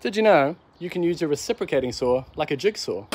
Did you know you can use a reciprocating saw like a jigsaw?